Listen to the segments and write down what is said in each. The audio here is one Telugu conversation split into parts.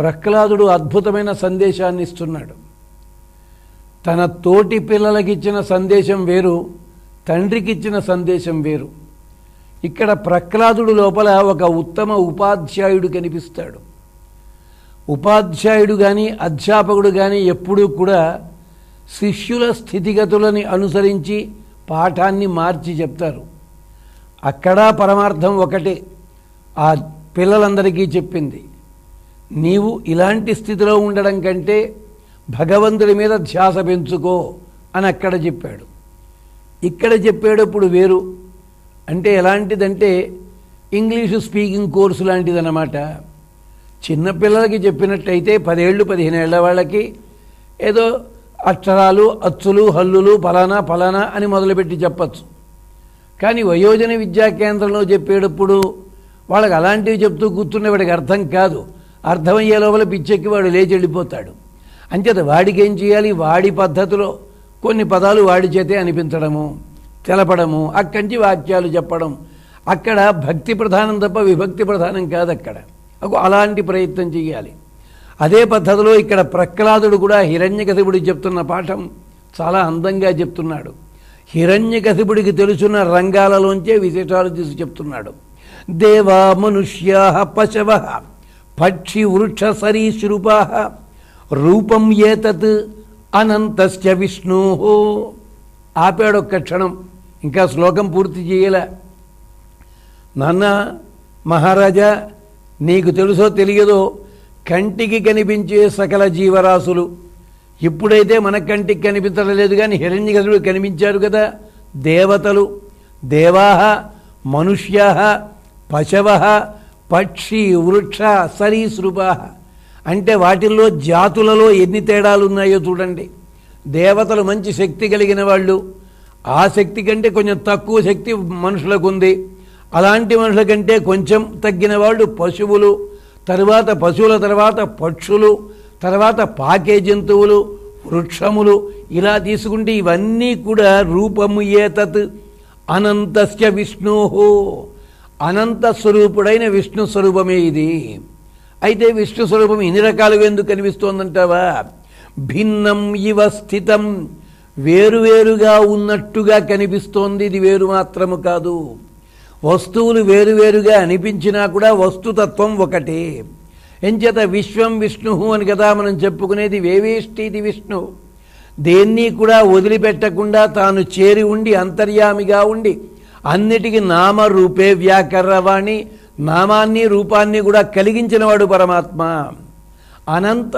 ప్రహ్లాదుడు అద్భుతమైన సందేశాన్ని ఇస్తున్నాడు. తన తోటి పిల్లలకిచ్చిన సందేశం వేరు తండ్రికిచ్చిన సందేశం వేరు. ఇక్కడ ప్రహ్లాదుడు లోపల ఒక ఉత్తమ ఉపాధ్యాయుడు కనిపిస్తాడు. ఉపాధ్యాయుడు కానీ అధ్యాపకుడు కానీ ఎప్పుడూ కూడా శిష్యుల స్థితిగతులని అనుసరించి పాఠాన్ని మార్చి చెప్తారు. అక్కడ పరమార్థం ఒకటే ఆ పిల్లలందరికీ చెప్పింది. నీవు ఇలాంటి స్థితిలో ఉండడం కంటే భగవంతుడి మీద ధ్యాస పెంచుకో అని అక్కడ చెప్పాడు. ఇక్కడ చెప్పేటప్పుడు వేరు. అంటే ఎలాంటిదంటే ఇంగ్లీషు స్పీకింగ్ కోర్సు లాంటిదన్నమాట. చిన్నపిల్లలకి చెప్పినట్టయితే పదేళ్ళు పదిహేనేళ్ళ వాళ్ళకి ఏదో అక్షరాలు అచ్చులు హల్లులు ఫలానా ఫలానా అని మొదలుపెట్టి చెప్పచ్చు. కానీ వయోజన విద్యా కేంద్రంలో చెప్పేటప్పుడు వాళ్ళకి అలాంటివి చెప్తూ కూర్చున్న వాడికి అర్థం కాదు. అర్థమయ్యే లోపల పిచ్చెక్కి వాడు లేచి వెళ్ళిపోతాడు. అంచేత వాడికి ఏం చేయాలి? వాడి పద్ధతిలో కొన్ని పదాలు వాడి చేతే అనిపించడము తెలపడము అక్కడి వాక్యాలు చెప్పడం. అక్కడ భక్తి ప్రధానం తప్ప విభక్తి ప్రధానం కాదు అక్కడ అలాంటి ప్రయత్నం చేయాలి. అదే పద్ధతిలో ఇక్కడ ప్రహ్లాదుడు కూడా హిరణ్యకశిపుడు చెప్తున్న పాఠం చాలా అందంగా చెప్తున్నాడు. హిరణ్యకశిపుడికి తెలుసున్న రంగాలలోంచే విశేషాలు తీసి చెప్తున్నాడు. దేవా మనుష్యా పశవ పక్షి వృక్ష సరీసృపా రూపం ఏతత్ అనంతశ్చ విష్ణు ఆపాడొక్క క్షణం ఇంకా శ్లోకం పూర్తి చేయలే. నాన్న మహారాజా నీకు తెలుసో తెలియదో కంటికి కనిపించే సకల జీవరాశులు. ఇప్పుడైతే మన కంటికి కనిపించడం లేదు కానీ హిరణ్యగసుడు కనిపించారు కదా. దేవతలు దేవాహ మనుష్యా పశవ పక్షి వృక్ష సరీసృప అంటే వాటిల్లో జాతులలో ఎన్ని తేడాలు ఉన్నాయో చూడండి. దేవతలు మంచి శక్తి కలిగిన వాళ్ళు. ఆ శక్తి కంటే కొంచెం తక్కువ శక్తి మనుషులకు ఉంది. అలాంటి మనుషుల కంటే కొంచెం తగ్గిన వాళ్ళు పశువులు తర్వాత పశువుల తర్వాత పక్షులు తర్వాత పాకే జంతువులు వృక్షములు ఇలా తీసుకుంటే ఇవన్నీ కూడా రూపము ఏతత్ అనంతస్య విష్ణోహో అనంత స్వరూపుడైన విష్ణు స్వరూపమే ఇది. అయితే విష్ణు స్వరూపం ఎన్ని రకాలుగా ఎందుకు కనిపిస్తోందంటావా? భిన్నం ఇవ స్థితం. వేరువేరుగా ఉన్నట్టుగా కనిపిస్తోంది. ఇది వేరు మాత్రము కాదు. వస్తువులు వేరువేరుగా అనిపించినా కూడా వస్తుతత్వం ఒకటే. ఎంచేత విశ్వం విష్ణు అని కదా మనం చెప్పుకునేది వేవేష్టిది విష్ణు. దేన్ని కూడా వదిలిపెట్టకుండా తాను చేరి ఉండి అంతర్యామిగా ఉండి అన్నిటికీ నామరూపే వ్యాకరవాణి నామాన్ని రూపాన్ని కూడా కలిగించినవాడు పరమాత్మ. అనంత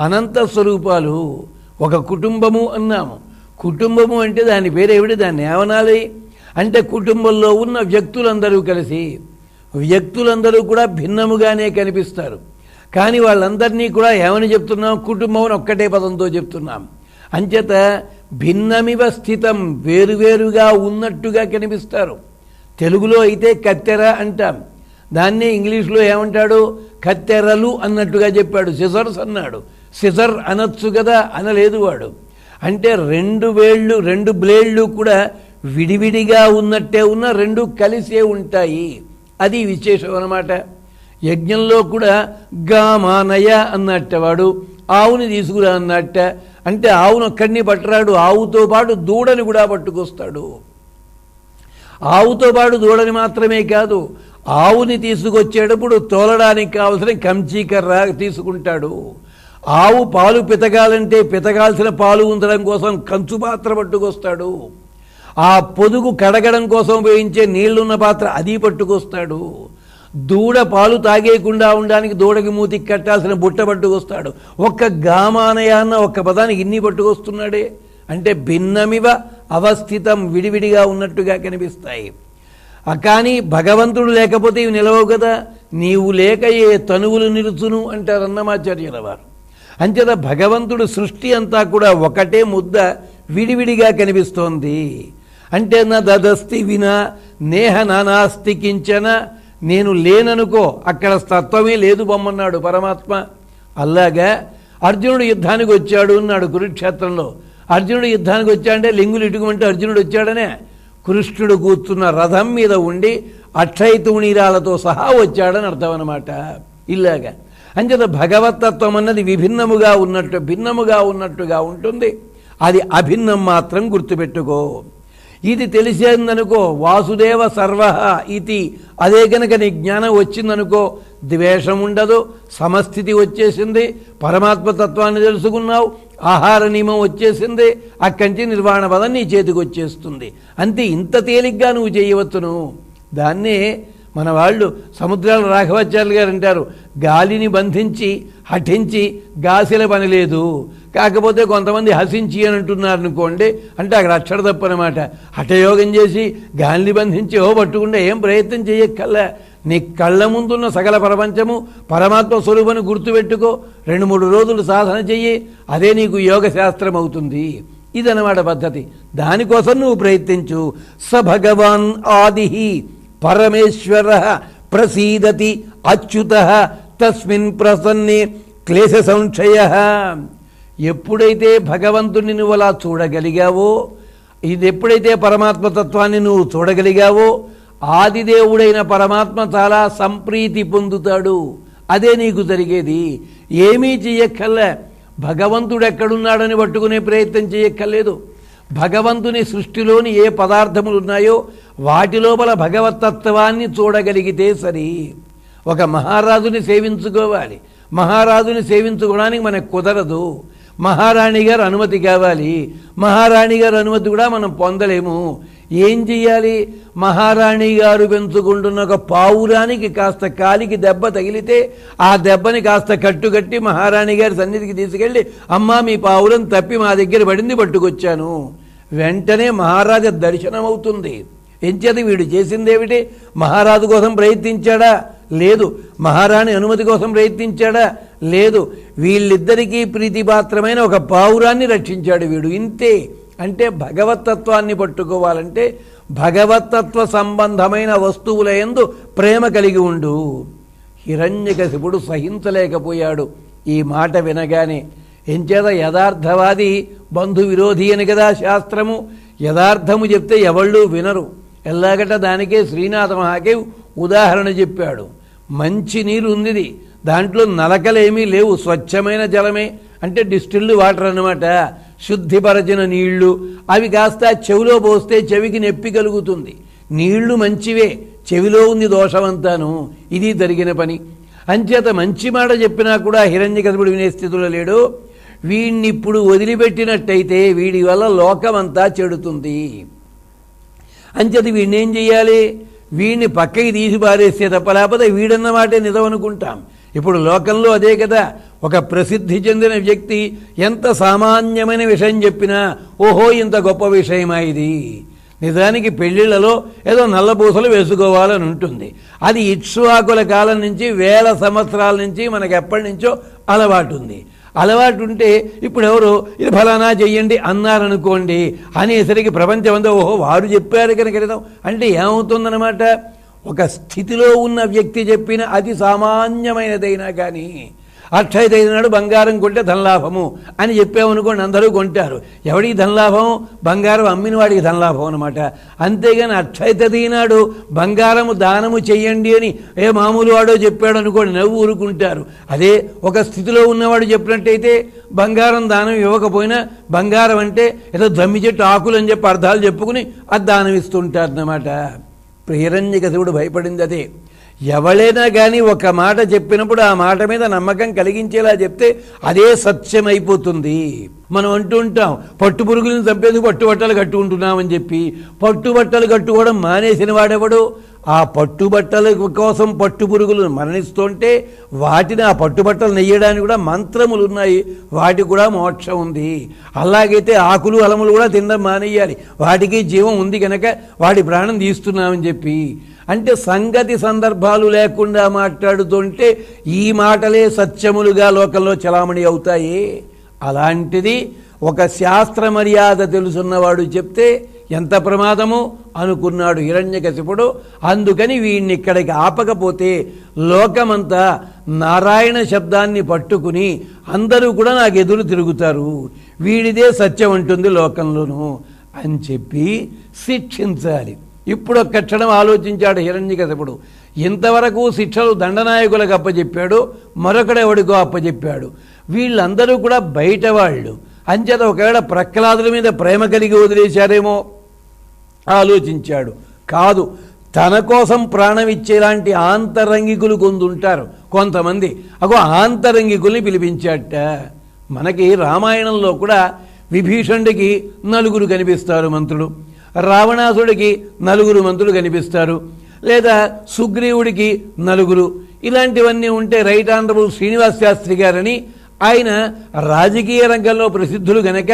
అనంత స్వరూపాలు ఒక కుటుంబము అన్నాము. కుటుంబము అంటే దాని పేరేమిటి దాన్ని ఏమనాలి? అంటే కుటుంబంలో ఉన్న వ్యక్తులందరూ కలిసి వ్యక్తులందరూ కూడా భిన్నముగానే కనిపిస్తారు. కానీ వాళ్ళందరినీ కూడా ఏమని చెప్తున్నాం? కుటుంబం ఒక్కటే పదంతో చెప్తున్నాం. అంచేత భిన్నమివ స్థితం వేరువేరుగా ఉన్నట్టుగా కనిపిస్తారు. తెలుగులో అయితే కత్తెర అంటాం. దాన్నే ఇంగ్లీష్లో ఏమంటాడు? కత్తెరలు అన్నట్టుగా చెప్పాడు. సిజర్స్ అన్నాడు. సిజర్ అనొచ్చు కదా అనలేదు వాడు. అంటే రెండు వేళ్ళు రెండు బ్లేడ్లు కూడా విడివిడిగా ఉన్నట్టే ఉన్న రెండు కలిసే ఉంటాయి. అది విశేషం అన్నమాట. యజ్ఞంలో కూడా గామానయ అన్నట్ట వాడు ఆవుని తీసుకురా అన్నట్ట అంటే ఆవును ఒక్కడిని పట్టరాడు ఆవుతో పాటు దూడని కూడా పట్టుకొస్తాడు. ఆవుతో పాటు దూడని మాత్రమే కాదు ఆవుని తీసుకొచ్చేటప్పుడు తోలడానికి కావలసిన కంచీకర్ర తీసుకుంటాడు. ఆవు పాలు పితకాలంటే పితకాల్సిన పాలు ఉంచడం కోసం కంచు పాత్ర పట్టుకొస్తాడు. ఆ పొదుగు కడగడం కోసం ఉపయోగించే నీళ్ళున్న పాత్ర అది పట్టుకొస్తాడు. దూడ పాలు తాగేయకుండా ఉండడానికి దూడకి మూతికి కట్టాల్సిన బుట్ట పట్టుకొస్తాడు. ఒక్క గామానయాన్న ఒక్క పదానికి ఇన్ని పట్టుకొస్తున్నాడే. అంటే భిన్నమివ అవస్థితం విడివిడిగా ఉన్నట్టుగా కనిపిస్తాయి. కానీ భగవంతుడు లేకపోతే ఇవి నిలవవు కదా. నీవు లేక ఏ తనువులు నిలుచును అంటారు అన్నమాచార్యుల వారు. అంచేత భగవంతుడు సృష్టి అంతా కూడా ఒకటే ముద్ద విడివిడిగా కనిపిస్తోంది. అంటే నా దదస్తి వినా నేహ నానాస్తి కించన నేను లేననుకో అక్కడ తత్వమే లేదు బొమ్మన్నాడు పరమాత్మ. అలాగా అర్జునుడు యుద్ధానికి వచ్చాడు అన్నాడు కురుక్షేత్రంలో. అర్జునుడు యుద్ధానికి వచ్చాడంటే లింగులు ఇటుకుమంటే అర్జునుడు వచ్చాడనే. కృష్ణుడు కూర్చున్న రథం మీద ఉండి అక్షయతూణీరాలతో సహా వచ్చాడని అర్థం అనమాట ఇలాగా అంచేత భగవతత్వం అన్నది విభిన్నముగా ఉన్నట్టు భిన్నముగా ఉన్నట్టుగా ఉంటుంది. అది అభిన్నం మాత్రం గుర్తుపెట్టుకో. ఇది తెలిసేందనుకో వాసుదేవ సర్వ ఇది అదే కనుక నీ జ్ఞానం వచ్చిందనుకో ద్వేషం ఉండదు సమస్థితి వచ్చేసింది పరమాత్మ తత్వాన్ని తెలుసుకున్నావు ఆహార నియమం వచ్చేసింది అక్కడి నిర్వాణ పదం నీ చేతికి వచ్చేస్తుంది. అంతే ఇంత తేలిగ్గా నువ్వు చేయవచ్చును. దాన్నే మన వాళ్ళు సముద్రాల రాఘవాచార్యులు గారు అంటారు గాలిని బంధించి హఠించి గాసిల పని లేదు. కాకపోతే కొంతమంది హసించి అని అంటున్నారు అనుకోండి అంటే అక్కడ అక్షర తప్పనమాట. హఠయోగం చేసి గాలిని బంధించి ఓ పట్టుకుంటే ఏం ప్రయత్నం చేయక్కల్లా నీ కళ్ళ ముందున్న సకల ప్రపంచము పరమాత్మ స్వరూపను గుర్తుపెట్టుకో. రెండు మూడు రోజులు సాధన చెయ్యి అదే నీకు యోగ శాస్త్రం అవుతుంది ఇదన్నమాట పద్ధతి. దానికోసం నువ్వు ప్రయత్నించు. స భగవాన్ ఆది పరమేశ్వర ప్రసీదతి అచ్యుత తస్మిన్ ప్రసన్నే క్లేశ సంశయ. ఎప్పుడైతే భగవంతుని నువ్వు అలా చూడగలిగావో ఇది ఎప్పుడైతే పరమాత్మతత్వాన్ని నువ్వు చూడగలిగావో ఆదిదేవుడైన పరమాత్మ చాలా సంప్రీతి పొందుతాడు. అదే నీకు జరిగేది. ఏమీ చెయ్యక్కర్లే. భగవంతుడు ఎక్కడున్నాడని పట్టుకునే ప్రయత్నం చేయక్కర్లేదు భగవంతుని సృష్టిలోని ఏ పదార్థములు ఉన్నాయో వాటి లోపల భగవతత్వాన్ని చూడగలిగితే సరి. ఒక మహారాజుని సేవించుకోవాలి. మహారాజుని సేవించుకోవడానికి మనకు కుదరదు. మహారాణి గారు అనుమతి కావాలి. మహారాణి గారు అనుమతి కూడా మనం పొందలేము. ఏం చెయ్యాలి? మహారాణి గారు పెంచుకుంటున్న ఒక పావురానికి కాస్త కాలికి దెబ్బ తగిలితే ఆ దెబ్బని కాస్త కట్టుకట్టి మహారాణి గారి సన్నిధికి తీసుకెళ్ళి అమ్మా మీ పావురం తప్పి మా దగ్గర పడింది పట్టుకొచ్చాను. వెంటనే మహారాజా దర్శనం అవుతుంది ఎంచేది వీడు చేసిందేమిటి మహారాజు కోసం ప్రయత్నించాడా? లేదు. మహారాణి అనుమతి కోసం ప్రయత్నించాడా? లేదు. వీళ్ళిద్దరికీ ప్రీతిపాత్రమైన ఒక పావురాన్ని రక్షించాడు వీడు. ఇంతే. అంటే భగవతత్వాన్ని పట్టుకోవాలంటే భగవతత్వ సంబంధమైన వస్తువుల యందు ప్రేమ కలిగి ఉండు. హిరణ్యకశిపుడు సహించలేకపోయాడు. ఈ మాట వినగానే ఎంచేత యథార్థవాది బంధు విరోధి అని కదా శాస్త్రము. యథార్థము చెప్తే ఎవళ్ళు వినరు. ఎల్లాగట దానికే శ్రీనాథ మహాకే ఉదాహరణ చెప్పాడు. మంచి నీరు ఉంది దాంట్లో నలకలేమీ లేవు. స్వచ్ఛమైన జలమే. అంటే డిస్టిల్డ్ వాటర్ అన్నమాట. శుద్ధిపరచిన నీళ్ళు. అవి కాస్త చెవిలో పోస్తే చెవికి నొప్పి కలుగుతుంది. నీళ్ళు మంచివే. చెవిలో ఉంది దోషమంతాను. ఇది జరిగిన పని. అంచేత మంచి మాట చెప్పినా కూడా హిరణ్యకశిపుడు వినే స్థితిలో లేడు. వీడిని ఇప్పుడు వదిలిపెట్టినట్టయితే వీడి వల్ల లోకమంతా చెడుతుంది. అంచేత వీడిని ఏం చెయ్యాలి? వీడిని పక్కకి తీసి పారేస్తే తప్ప లేకపోతే వీడన్నమాటే నిజం అనుకుంటాం ఇప్పుడు లోకంలో అదే కదా. ఒక ప్రసిద్ధి చెందిన వ్యక్తి ఎంత సామాన్యమైన విషయం చెప్పినా ఓహో ఇంత గొప్ప విషయమా ఇది? నిజానికి పెళ్ళిళ్ళలో ఏదో నల్లబూసలు వేసుకోవాలని ఉంటుంది. అది ఇక్ష్వాకుల కాలం నుంచి వేల సంవత్సరాల నుంచి మనకు ఎప్పటి నుంచో అలవాటు ఉంది. అలవాటు ఉంటే ఇప్పుడు ఎవరు ఇది ఫలానా చెయ్యండి అన్నారనుకోండి అనేసరికి ప్రపంచం అంతా ఓహో వారు చెప్పారు కనుక అంటే ఏమవుతుందన్నమాట? ఒక స్థితిలో ఉన్న వ్యక్తి చెప్పిన అతి సామాన్యమైనదైనా కానీ అక్షయతైన నాడు బంగారం కొంటే ధనలాభము అని చెప్పామనుకోండి అందరూ కొంటారు. ఎవడికి ధనలాభం? బంగారం అమ్మిన వాడికి ధనలాభం అనమాట అంతేగాని అక్షయతది నాడు బంగారము దానము చెయ్యండి అని ఏ మామూలు వాడో చెప్పాడు అనుకోండి నవ్వు ఊరుకుంటారు. అదే ఒక స్థితిలో ఉన్నవాడు చెప్పినట్టయితే బంగారం దానం ఇవ్వకపోయినా బంగారం అంటే ఏదో దమ్మి చెట్టు ఆకులు అని చెప్పి అర్థాలు చెప్పుకుని అది దానం ఇస్తుంటారు అన్నమాట ప్రియరంజకశివుడు భయపడింది అదే. ఎవడైనా కానీ ఒక మాట చెప్పినప్పుడు ఆ మాట మీద నమ్మకం కలిగించేలా చెప్తే అదే సత్యమైపోతుంది. మనం అంటూ ఉంటాం పట్టు పురుగులను చంపేందుకు పట్టుబట్టలు కట్టుకుంటున్నామని చెప్పి పట్టుబట్టలు కట్టుకోవడం మానేసిన వాడెవడు? ఆ పట్టుబట్టల కోసం పట్టు పురుగులు మరణిస్తుంటే వాటిని ఆ పట్టుబట్టలు నెయ్యడానికి కూడా మంత్రములు ఉన్నాయి. వాటికి కూడా మోక్షం ఉంది. అలాగైతే ఆకులు అలములు కూడా తినడం మానేయాలి. వాటికి జీవం ఉంది కనుక వాటి ప్రాణం తీస్తున్నామని చెప్పి. అంటే సంగతి సందర్భాలు లేకుండా మాట్లాడుతుంటే ఈ మాటలే సత్యములుగా లోకంలో చలామణి అవుతాయి. అలాంటిది ఒక శాస్త్ర మర్యాద తెలుసున్నవాడు చెప్తే ఎంత ప్రమాదము అనుకున్నాడు హిరణ్యకశిపుడు. అందుకని వీడిని ఇక్కడికి ఆపకపోతే లోకమంతా నారాయణ శబ్దాన్ని పట్టుకుని అందరూ కూడా నాకు ఎదురు తిరుగుతారు. వీడిదే సత్యం ఉంటుంది లోకంలోనూ అని చెప్పి శిక్షించాలి. ఇప్పుడు ఒక్క క్షణం ఆలోచించాడు హిరణ్యకశపుడు. ఇంతవరకు శిక్షలు దండనాయకులకు అప్పచెప్పాడు మరొకడెవడికో అప్పచెప్పాడు వీళ్ళందరూ కూడా బయట వాళ్ళు అంచేత ఒకవేళ ప్రహ్లాదుల మీద ప్రేమ కలిగి వదిలేశారేమో. ఆలోచించాడు. కాదు తన కోసం ప్రాణం ఇచ్చేలాంటి ఆంతరంగికులు కొందుంటారు. కొంతమంది అగో ఆంతరంగికుల్ని పిలిపించాట. మనకి రామాయణంలో కూడా విభీషణుడికి నలుగురు కనిపిస్తారు మంత్రులు. రావణాసుడికి నలుగురు మంత్రులు కనిపిస్తారు. లేదా సుగ్రీవుడికి నలుగురు. ఇలాంటివన్నీ ఉంటే రైట్ ఆనరబుల్ శ్రీనివాస్ శాస్త్రి గారని ఆయన రాజకీయ రంగంలో ప్రసిద్ధులు గనక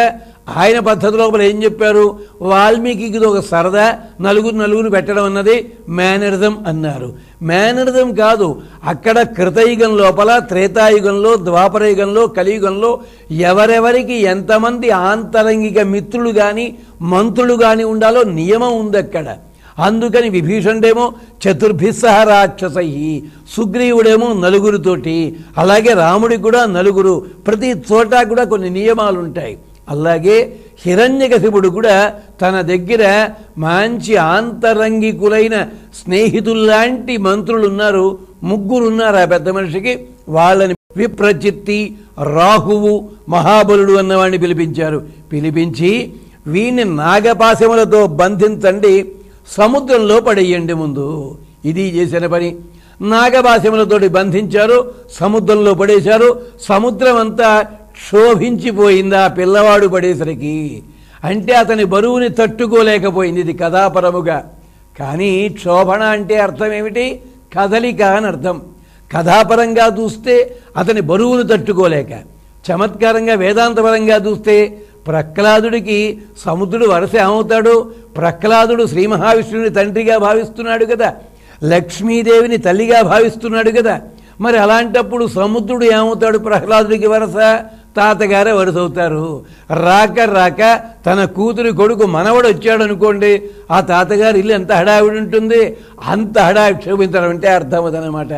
ఆయన పద్ధతి లోపల ఏం చెప్పారు? వాల్మీకి ఒక సరదా నలుగురు నలుగురు పెట్టడం అన్నది మేనరిజం అన్నారు. మేనరిజం కాదు అక్కడ కృతయుగం లోపల త్రేతాయుగంలో ద్వాపరయుగంలో కలియుగంలో ఎవరెవరికి ఎంతమంది ఆంతరంగిక మిత్రులు కానీ మంత్రులు కానీ ఉండాలో నియమం ఉంది అక్కడ అందుకని విభీషణుడేమో చతుర్భిస్సహ రాక్షసై సుగ్రీవుడేమో నలుగురితోటి అలాగే రాముడికి కూడా నలుగురు ప్రతి చోట కూడా కొన్ని నియమాలు ఉంటాయి అలాగే హిరణ్యకశిపుడు కూడా తన దగ్గర మంచి ఆంతరంగికులైన స్నేహితుల్లాంటి మంత్రులు ఉన్నారు ముగ్గురు ఉన్నారు ఆ పెద్ద మనిషికి. వాళ్ళని విప్రచిత్తి రాహువు మహాబలుడు అన్నవాడిని పిలిపించారు. పిలిపించి వీణ్ణి నాగపాశములతో బంధించండి. సముద్రంలో పడేయండి ముందు. ఇది చేసిన పని. నాగపాశములతోటి బంధించారు సముద్రంలో పడేశారు సముద్రం అంతా క్షోభించిపోయింది ఆ పిల్లవాడు పడేసరికి. అంటే అతని బరువుని తట్టుకోలేకపోయింది ఇది కథాపరముగా. కానీ క్షోభణ అంటే అర్థం ఏమిటి కదలిక అని అర్థం. కథాపరంగా చూస్తే అతని బరువును తట్టుకోలేక చమత్కారంగా వేదాంతపరంగా చూస్తే ప్రహ్లాదుడికి సముద్రుడు వరస ఏమవుతాడు? ప్రహ్లాదుడు శ్రీ మహావిష్ణుని తండ్రిగా భావిస్తున్నాడు కదా. లక్ష్మీదేవిని తల్లిగా భావిస్తున్నాడు కదా. మరి అలాంటప్పుడు సముద్రుడు ఏమవుతాడు? ప్రహ్లాదుడికి వరస? తాతగారే వరుస అవుతారు రాక రాక తన కూతురి కొడుకు మనవడు వచ్చాడు అనుకోండి ఆ తాతగారు ఇల్లు ఎంత హడావిడి ఉంటుంది? అంత హడావి క్షోభించడం అంటే అర్థం అదనమాట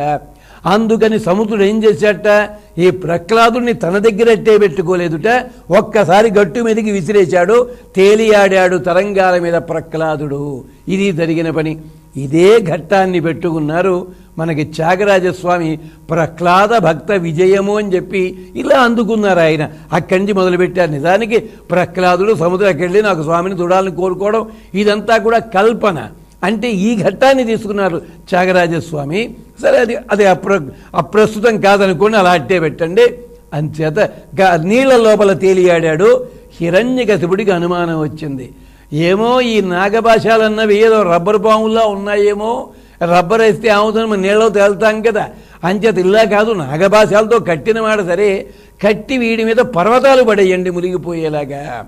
అందుకని సముద్రుడు ఏం చేశాట ఈ ప్రహ్లాదుని తన దగ్గరట్టే పెట్టుకోలేదుట. ఒక్కసారి గట్టు మీదకి విసిరేశాడు. తేలియాడాడు తరంగాల మీద ప్రహ్లాదుడు. ఇది జరిగిన పని. ఇదే ఘట్టాన్ని పెట్టుకున్నారు మనకి త్యాగరాజస్వామి ప్రహ్లాద భక్త విజయము అని చెప్పి ఇలా అందుకున్నారు ఆయన. అక్కడి నుంచి మొదలుపెట్టారు. నిజానికి ప్రహ్లాదుడు సముద్రానికి వెళ్ళి నాకు స్వామిని చూడాలని కోరుకోవడం ఇదంతా కూడా కల్పన. అంటే ఈ ఘట్టాన్ని తీసుకున్నారు త్యాగరాజస్వామి. సరే అది అది అప్ర అప్రస్తుతం కాదనుకోండి అలా అట్టే పెట్టండి. అంచేత గా- నీళ్ళ లోపల తేలియాడాడు. హిరణ్యకశిపుడికి అనుమానం వచ్చింది. ఏమో ఈ నాగభాషాలన్నవి ఏదో రబ్బర్ పాముల్లా ఉన్నాయేమో. రబ్బర్ వేస్తే ఏమవుతుంది మనం నీళ్ళలో తేలుతాం కదా. అంచేత ఇలా కాదు నాగభాషాలతో కట్టిన మాట సరే. కట్టి వీడి మీద పర్వతాలు పడేయండి మునిగిపోయేలాగా.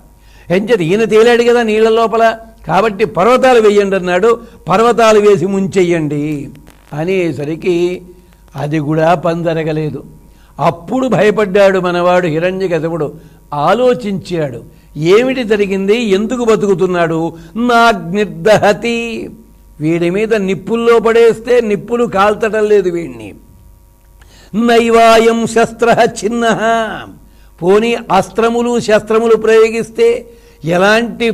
అంచేత ఈయన తేలాడు కదా నీళ్ళ లోపల. కాబట్టి పర్వతాలు వేయండి అన్నాడు. పర్వతాలు వేసి ముంచెయ్యండి అనేసరికి అది కూడా పందరగలేదు. అప్పుడు భయపడ్డాడు మనవాడు హిరణ్యకశపుడు ఆలోచించాడు. ఏమిటి జరిగింది? ఎందుకు బతుకుతున్నాడు? నాగ్నిర్దహతి వీడి మీద నిప్పుల్లో పడేస్తే నిప్పులు కాల్తటం లేదు వీడిని నైవాయం శస్త్ర చిన్న. పోనీ అస్త్రములు శస్త్రములు ప్రయోగిస్తే ఎలాంటి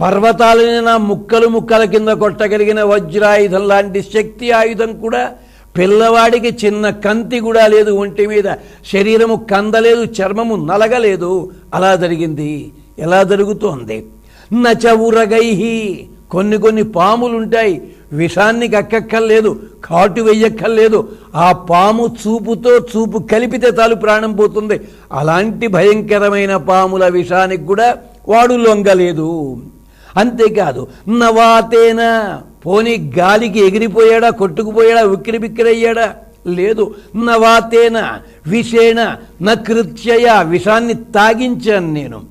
పర్వతాలైన ముక్కలు ముక్కల కింద కొట్టగలిగిన వజ్రాయుధం లాంటి శక్తి ఆయుధం కూడా పిల్లవాడికి చిన్న కంతి కూడా లేదు ఒంటి మీద శరీరము కందలేదు చర్మము నలగలేదు. అలా జరిగింది. ఎలా జరుగుతోంది? నచవురగైహి కొన్ని కొన్ని పాములు ఉంటాయి విషాన్ని కక్కక్కర్లేదు కాటు వెయ్యక్కర్లేదు. ఆ పాము చూపుతో చూపు కలిపితే చాలు ప్రాణం పోతుంది. అలాంటి భయంకరమైన పాముల విషానికి కూడా వాడు లొంగలేదు. అంతేకాదు నవాతేన పోనీ గాలికి ఎగిరిపోయాడా కొట్టుకుపోయాడా ఉక్కిరి బిక్కిరయ్యాడా లేదు. నవాతేన విషేణ నకృత్యయ విషాన్ని తాగించాను నేను.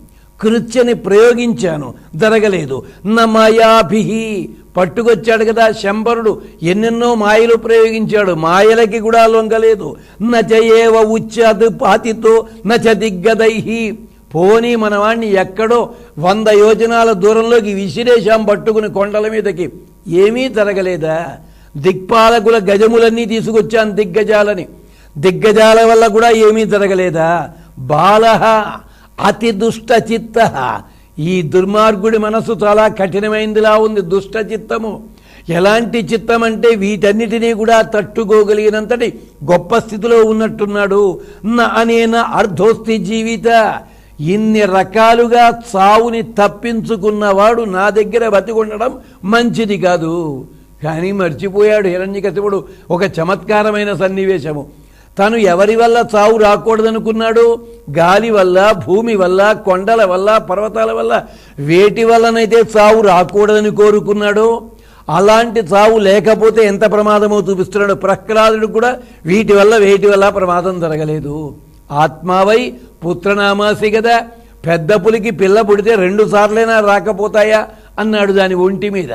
కృత్యని ప్రయోగించాను. జరగలేదు. నమయాభి పట్టుకొచ్చాడు కదా శంబరుడు. ఎన్నెన్నో మాయలు ప్రయోగించాడు. మాయలకి కూడా లొంగలేదు. నచయేవ ఉచ్చదు పాతితో నచ దిగ్గదైహి. పోనీ మనవాణ్ణి ఎక్కడో వంద యోజనాల దూరంలోకి విసిరేశాం పట్టుకుని కొండల మీదకి. ఏమీ జరగలేదా? దిక్పాలకుల గజములన్నీ తీసుకొచ్చాను దిగ్గజాలని. దిగ్గజాల వల్ల కూడా ఏమీ జరగలేదా? బాల అతి దుష్ట చిత్త ఈ దుర్మార్గుడి మనసు చాలా కఠినమైందిలా ఉంది దుష్ట చిత్తము. ఎలాంటి చిత్తం అంటే వీటన్నిటినీ కూడా తట్టుకోగలిగినంతటి గొప్ప స్థితిలో ఉన్నట్టున్నాడు. న అనేన అర్ధోస్తి జీవిత. ఇన్ని రకాలుగా చావుని తప్పించుకున్నవాడు నా దగ్గర బతికుండడం మంచిది కాదు. కానీ మర్చిపోయాడు హిరణ్యకశిపుడు. ఒక చమత్కారమైన సన్నివేశము. తను ఎవరి వల్ల చావు రాకూడదనుకున్నాడు? గాలి వల్ల భూమి వల్ల కొండల వల్ల పర్వతాల వల్ల వేటి వల్లనైతే చావు రాకూడదని కోరుకున్నాడో? అలాంటి చావు లేకపోతే ఎంత ప్రమాదమో చూపిస్తున్నాడు ప్రహ్లాదుడు కూడా. వీటి వల్ల వేటి వల్ల ప్రమాదం జరగలేదు. ఆత్మావై పుత్రనామాసి కదా పెద్ద పులికి పిల్ల పుడితే రెండు సార్లైనా రాకపోతాయా? అన్నాడు దాని ఒంటి మీద.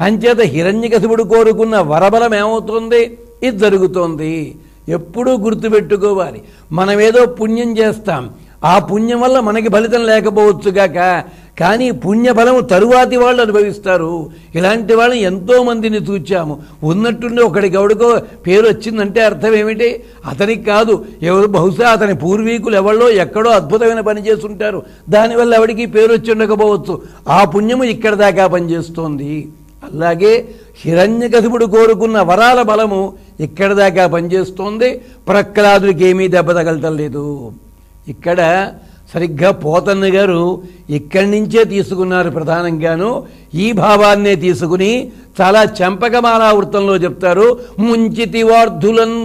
అంచేత హిరణ్యకశిపుడు కోరుకున్న వరబలం ఏమవుతుంది? ఇది జరుగుతోంది. ఎప్పుడూ గుర్తుపెట్టుకోవాలి. మనమేదో పుణ్యం చేస్తాం. ఆ పుణ్యం వల్ల మనకి ఫలితం లేకపోవచ్చుగాక కానీ పుణ్యఫలము తరువాతి వాళ్ళు అనుభవిస్తారు. ఇలాంటి వాళ్ళని ఎంతో మందిని చూచాము. ఉన్నట్టుండి ఒకడికి ఎవడికో పేరు వచ్చిందంటే అర్థం ఏమిటి? అతనికి కాదు. ఎవరు బహుశా అతని పూర్వీకులు ఎవళ్ళో ఎక్కడో అద్భుతమైన పని చేస్తుంటారు. దానివల్ల ఎవడికి పేరు వచ్చి ఉండకపోవచ్చు. ఆ పుణ్యము ఇక్కడ దాకా పనిచేస్తోంది. అలాగే హిరణ్యకశిపుడు కోరుకున్న వరాల బలము ఇక్కడ దాకా పనిచేస్తోంది. ప్రహ్లాదుడికి ఏమీ దెబ్బ తగలటం లేదు. ఇక్కడ సరిగ్గా పోతన్న గారు ఇక్కడి నుంచే తీసుకున్నారు ప్రధానంగాను. ఈ భావాన్నే తీసుకుని చాలా చెంపకమాలా వృత్తంలో చెప్తారు. ముంచితి వార్ధులన్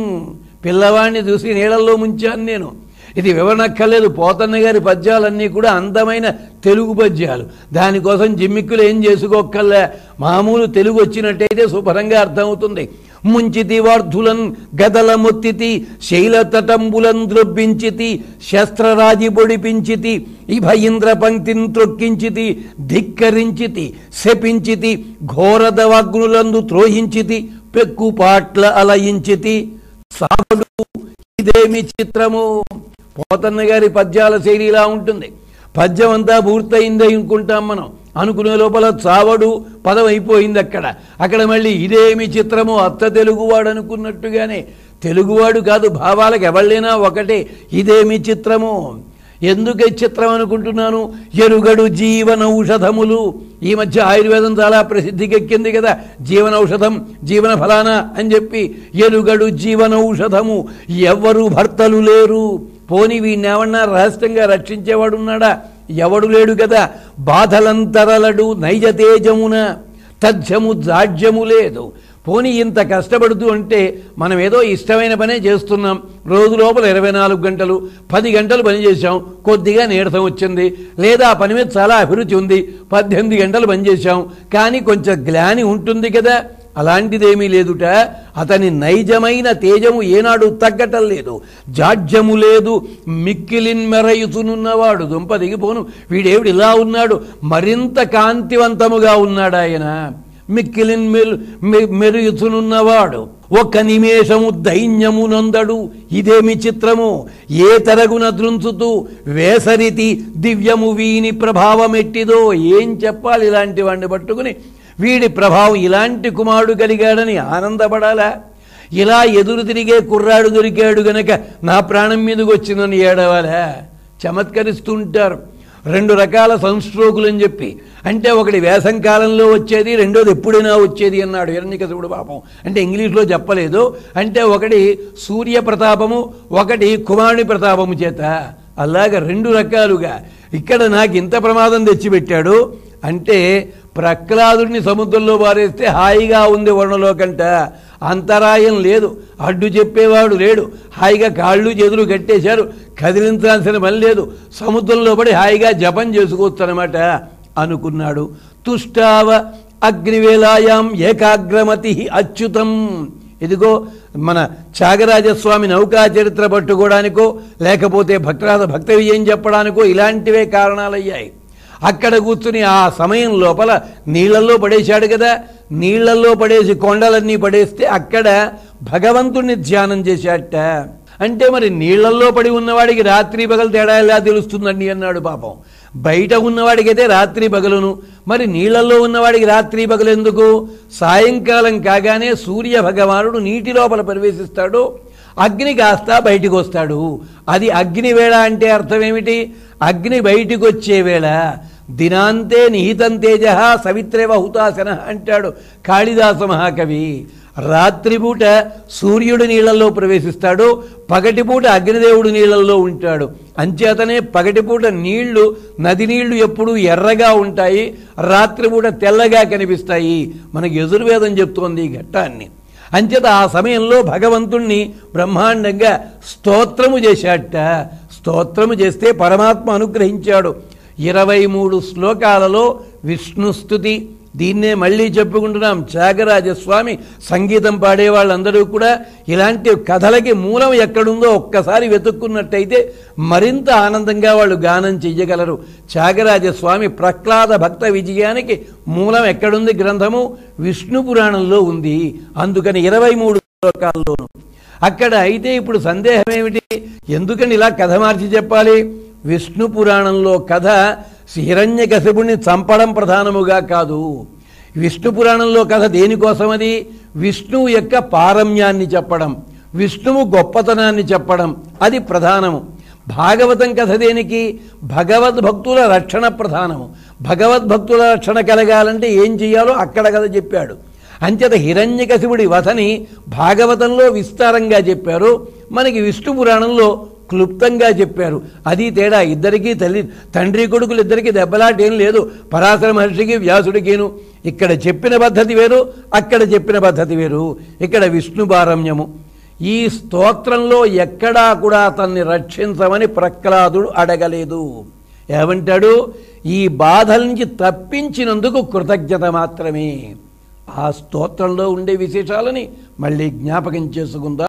పిల్లవాడిని చూసి నీళ్ళల్లో ముంచాను నేను. ఇది వివరణక్కర్లేదు. పోతన్న గారి పద్యాలన్నీ కూడా అందమైన తెలుగు పద్యాలు. దానికోసం జిమ్మిక్కులు ఏం చేసుకోక్కర్లే. మామూలు తెలుగు వచ్చినట్టయితే శుభ్రంగా అర్థమవుతుంది. ముంచితి వార్ధులన్ గదల మొత్తితి శైలతటంబులన్ ద్రొబ్బించితి శస్త్రరాజి పొడిపించితి ఇభ ఇంద్ర పంక్తిని త్రొక్కించితి ధిక్కరించితి శపించితి ఘోరదవాగ్నులందు త్రోహించితి పెక్కుపాట్ల అలయించితి. సాగుడు ఇదేమి చిత్రము? పోతన్న గారి పద్యాల శైలి ఇలా ఉంటుంది. పద్యం అంతా పూర్తయిందే అనుకుంటాం మనం. అనుకునే లోపల చావడు పదం అయిపోయింది అక్కడ. అక్కడ మళ్ళీ ఇదేమి చిత్రము అత్త తెలుగువాడు అనుకున్నట్టుగానే. తెలుగువాడు కాదు భావాలకు ఎవళ్ళైనా ఒకటే. ఇదేమి చిత్రము? ఎందుకు చిత్రం అనుకుంటున్నాను? ఎరుగడు జీవన ఔషధములు ఈ మధ్య ఆయుర్వేదం చాలా ప్రసిద్ధికెక్కింది కదా. జీవన ఔషధం జీవన ఫలాన అని చెప్పి ఎరుగడు జీవన ఔషధము ఎవ్వరు భర్తలు లేరు. పోని వీడిని ఏమన్నా రహస్యంగా రక్షించేవాడు ఉన్నాడా ఎవడు లేడు కదా? బాధలంతరలడు నైజ తేజమున. తథ్యము జాడ్యము లేదు. పోనీ ఇంత కష్టపడుతూ అంటే మనం ఏదో ఇష్టమైన పనే చేస్తున్నాం. రోజు లోపల ఇరవై నాలుగు గంటలు పది గంటలు పని చేశాం. కొద్దిగా నీరసం వచ్చింది. లేదా ఆ పని మీద చాలా అభిరుచి ఉంది. పద్దెనిమిది గంటలు పనిచేశాం కానీ కొంచెం గ్లాని ఉంటుంది కదా? అలాంటిదేమీ లేదుట. అతని నైజమైన తేజము ఏనాడు తగ్గటం లేదు. జాడ్యము లేదు. మిక్కిలిన్ మెరయుతునున్నవాడు దుంప దిగిపోను. వీడేవిడు ఇలా ఉన్నాడు. మరింత కాంతివంతముగా ఉన్నాడు ఆయన. మిక్కిలిన్ మెలు మె- మెరుగుతునున్నవాడు ఒక్క నిమేషము దైన్యము నొందడు. ఇదేమి చిత్రము? ఏ తరగున దృంచుతూ వేసరితి దివ్యము వీని ప్రభావమెట్టిదో ఏం చెప్పాలి ఇలాంటి వాడిని పట్టుకుని? వీడి ప్రభావం ఇలాంటి కుమారుడు కలిగాడని ఆనందపడాలా. ఇలా ఎదురు తిరిగే కుర్రాడు దొరికాడు గనక నా ప్రాణం మీదకి వచ్చిందని ఏడవాలా. చమత్కరిస్తుంటారు. రెండు రకాల సంస్ట్రోకులు అని చెప్పి. అంటే ఒకటి వేసం కాలంలో వచ్చేది రెండోది ఎప్పుడైనా వచ్చేది అన్నాడు హిరణ్యకశిపుడు పాపం. అంటే ఇంగ్లీష్లో చెప్పలేదు. అంటే ఒకటి సూర్య ప్రతాపము ఒకటి కుమారుని ప్రతాపము చేత. అలాగ రెండు రకాలుగా. ఇక్కడ నాకు ఇంత ప్రమాదం తెచ్చిపెట్టాడు. అంటే ప్రహ్లాదుడిని సముద్రంలో పారేస్తే హాయిగా ఉంది వర్ణలోకంట. అంతరాయం లేదు. అడ్డు చెప్పేవాడు లేడు. హాయిగా కాళ్ళు చేతులు కట్టేశారు. కదిలించాల్సిన పని లేదు. సముద్రంలో పడి హాయిగా జపం చేసుకోవచ్చు అనమాట అనుకున్నాడు. తుష్టావ అగ్నివేలాయాం ఏకాగ్రమతి అచ్యుతం. ఇదిగో మన త్యాగరాజస్వామి నౌకా చరిత్ర పట్టుకోవడానికో లేకపోతే భక్తరాధ భక్త విజయం చెప్పడానికో ఇలాంటివే కారణాలయ్యాయి. అక్కడ కూర్చుని ఆ సమయం లోపల నీళ్ళలో పడేశాడు కదా. నీళ్ళలో పడేసి కొండలన్నీ పడేస్తే అక్కడ భగవంతుణ్ణి ధ్యానం చేశాట అంటే మరి నీళ్ళల్లో పడి ఉన్నవాడికి రాత్రి పగలు తేడా ఎలా తెలుస్తుందండి అన్నాడు పాపం. బయట ఉన్నవాడికైతే రాత్రి పగలును. మరి నీళ్ళలో ఉన్నవాడికి రాత్రి పగలు ఎందుకు? సాయంకాలం కాగానే సూర్య భగవానుడు నీటి లోపల ప్రవేశిస్తాడు. అగ్ని కాస్త బయటికి వస్తాడు. అది అగ్ని వేళ అంటే అర్థం ఏమిటి? అగ్ని బయటికి వచ్చే వేళ. దినాంతే నిహితం తేజ సవిత్రేవ హుతాసన అంటాడు కాళిదాస మహాకవి. రాత్రిపూట సూర్యుడు నీళ్ళల్లో ప్రవేశిస్తాడు పగటిపూట అగ్నిదేవుడు నీళ్ళల్లో ఉంటాడు. అంచేతనే పగటిపూట నీళ్ళు నది నీళ్ళు ఎప్పుడూ ఎర్రగా ఉంటాయి రాత్రిపూట తెల్లగా కనిపిస్తాయి. మనకు యజుర్వేదం చెప్తోంది ఈ ఘట్టాన్ని. అంచేత ఆ సమయంలో భగవంతుణ్ణి బ్రహ్మాండంగా స్తోత్రము చేశాట స్తోత్రము చేస్తే పరమాత్మ అనుగ్రహించాడు. ఇరవై మూడు శ్లోకాలలో విష్ణుస్థుతి దీన్నే మళ్ళీ చెప్పుకుంటున్నాం. త్యాగరాజస్వామి సంగీతం పాడే వాళ్ళందరూ కూడా ఇలాంటి కథలకి మూలం ఎక్కడుందో ఒక్కసారి వెతుక్కున్నట్టయితే మరింత ఆనందంగా వాళ్ళు గానం చెయ్యగలరు. త్యాగరాజస్వామి ప్రహ్లాద భక్త విజయానికి మూలం ఎక్కడుంది గ్రంథము? విష్ణు పురాణంలో ఉంది. అందుకని ఇరవై మూడు శ్లోకాల్లోనూ. అక్కడ అయితే ఇప్పుడు సందేహం ఏమిటి ఎందుకని ఇలా కథ మార్చి చెప్పాలి? విష్ణు పురాణంలో కథ హిరణ్యకశిపుణ్ణి చంపడం ప్రధానముగా కాదు. విష్ణు పురాణంలో కథ దేనికోసమది? విష్ణువు యొక్క పారమ్యాన్ని చెప్పడం విష్ణువు గొప్పతనాన్ని చెప్పడం అది ప్రధానము. భాగవతం కథ దేనికి? భగవద్భక్తుల రక్షణ ప్రధానము. భగవద్భక్తుల రక్షణ కలగాలంటే ఏం చెయ్యాలో అక్కడ కథ చెప్పాడు. అంచేత హిరణ్యకశిపుడి వధని భాగవతంలో విస్తారంగా చెప్పారు. మనకి విష్ణు పురాణంలో క్లుప్తంగా చెప్పారు. అది తేడా. ఇద్దరికీ తల్లి తండ్రి కొడుకులు ఇద్దరికి దెబ్బలాటేం లేదు. పరాశర మహర్షికి వ్యాసుడికిను. ఇక్కడ చెప్పిన పద్ధతి వేరు అక్కడ చెప్పిన పద్ధతి వేరు. ఇక్కడ విష్ణు పారమ్యము. ఈ స్తోత్రంలో ఎక్కడా కూడా అతన్ని రక్షించమని ప్రహ్లాదుడు అడగలేదు. ఏమంటాడు? ఈ బాధల నుంచి తప్పించినందుకు కృతజ్ఞత మాత్రమే. ఆ స్తోత్రంలో ఉండే విశేషాలని మళ్ళీ జ్ఞాపకం చేసుకుందాం.